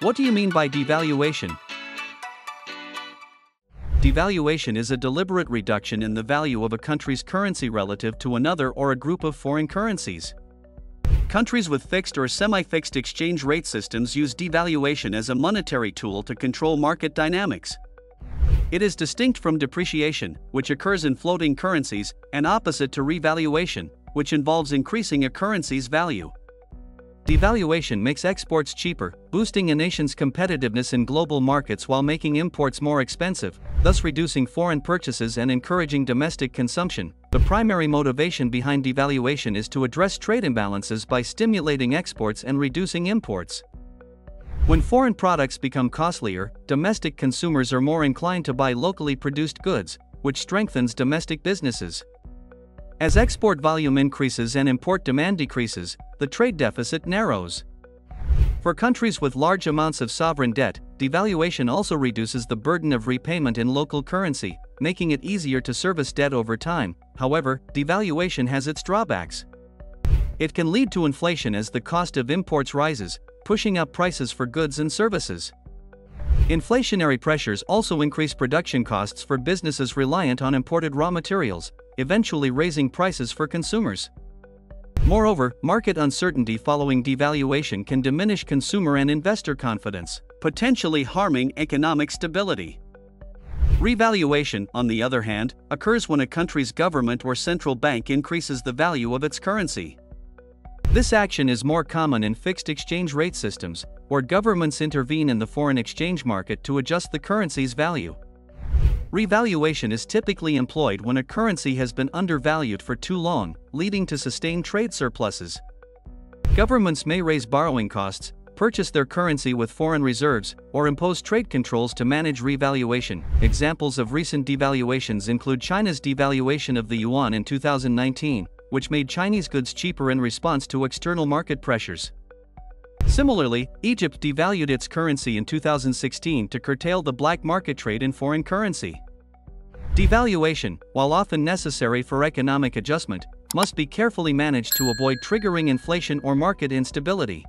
What do you mean by devaluation? Devaluation is a deliberate reduction in the value of a country's currency relative to another or a group of foreign currencies. Countries with fixed or semi fixed exchange rate systems use devaluation as a monetary tool to control market dynamics. It is distinct from depreciation, which occurs in floating currencies, and opposite to revaluation, which involves increasing a currency's value. Devaluation makes exports cheaper, boosting a nation's competitiveness in global markets while making imports more expensive, thus reducing foreign purchases and encouraging domestic consumption. The primary motivation behind devaluation is to address trade imbalances by stimulating exports and reducing imports. When foreign products become costlier, domestic consumers are more inclined to buy locally produced goods, which strengthens domestic businesses. As export volume increases and import demand decreases, the trade deficit narrows. For countries with large amounts of sovereign debt, devaluation also reduces the burden of repayment in local currency, making it easier to service debt over time. However, devaluation has its drawbacks. It can lead to inflation as the cost of imports rises, pushing up prices for goods and services. Inflationary pressures also increase production costs for businesses reliant on imported raw materials, eventually raising prices for consumers. Moreover, market uncertainty following devaluation can diminish consumer and investor confidence, potentially harming economic stability. Revaluation, on the other hand, occurs when a country's government or central bank increases the value of its currency. This action is more common in fixed exchange rate systems, where governments intervene in the foreign exchange market to adjust the currency's value. Revaluation is typically employed when a currency has been undervalued for too long, leading to sustained trade surpluses. Governments may raise borrowing costs, purchase their currency with foreign reserves, or impose trade controls to manage revaluation. Examples of recent devaluations include China's devaluation of the yuan in 2019, which made Chinese goods cheaper in response to external market pressures. Similarly, Egypt devalued its currency in 2016 to curtail the black market trade in foreign currency. Devaluation, while often necessary for economic adjustment, must be carefully managed to avoid triggering inflation or market instability.